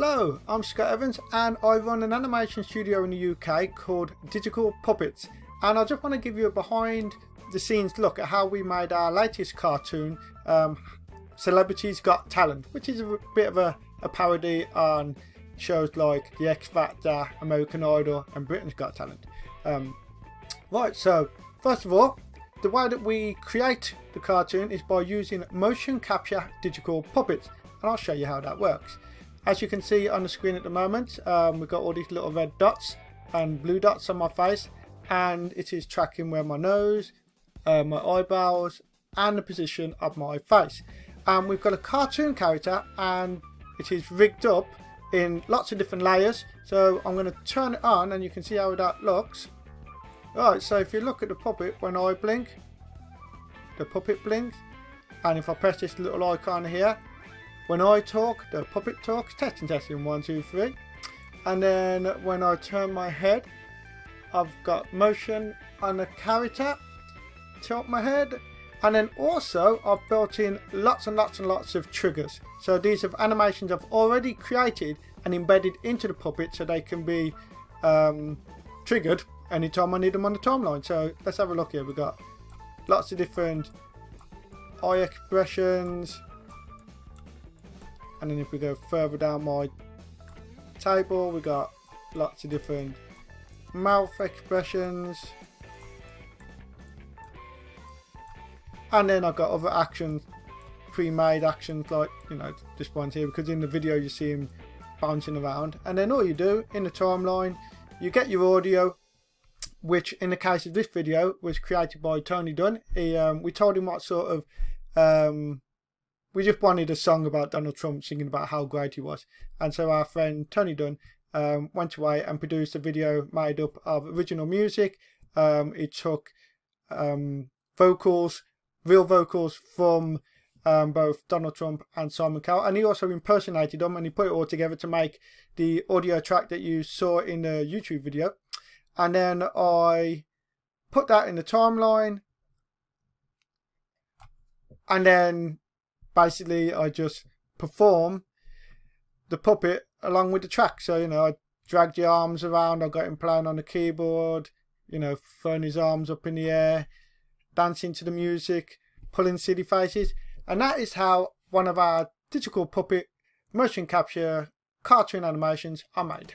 Hello, I'm Scott Evans and I run an animation studio in the UK called Digital Puppets and I just want to give you a behind the scenes look at how we made our latest cartoon um, Celebrities Got Talent which is a bit of a, a parody on shows like The X Factor, American Idol and Britain's Got Talent. Um, right so first of all the way that we create the cartoon is by using motion capture digital puppets and I'll show you how that works. As you can see on the screen at the moment, um, we've got all these little red dots and blue dots on my face and it is tracking where my nose, uh, my eyebrows and the position of my face. And we've got a cartoon character and it is rigged up in lots of different layers. So I'm going to turn it on and you can see how that looks. Alright, so if you look at the puppet when I blink, the puppet blinks. And if I press this little icon here, when I talk, the puppet talks, testing, testing, one, two, three. And then when I turn my head, I've got motion on the character, tilt my head, and then also I've built in lots and lots and lots of triggers. So these are animations I've already created and embedded into the puppet so they can be um, triggered anytime I need them on the timeline. So let's have a look here. We've got lots of different eye expressions, and then if we go further down my table we got lots of different mouth expressions. And then I've got other actions pre-made actions like you know this one here because in the video you see him bouncing around. And then all you do in the timeline you get your audio which in the case of this video was created by Tony Dunn. He, um, we told him what sort of um, we just wanted a song about Donald Trump singing about how great he was. And so our friend Tony Dunn um, went away and produced a video made up of original music. Um, it took um, vocals, real vocals from um, both Donald Trump and Simon Cowell, and he also impersonated them and he put it all together to make the audio track that you saw in the YouTube video. And then I put that in the timeline, and then basically I just perform the puppet along with the track. So, you know, I dragged the arms around, I got him playing on the keyboard, you know, throwing his arms up in the air, dancing to the music, pulling silly faces. And that is how one of our digital puppet motion capture cartoon animations are made.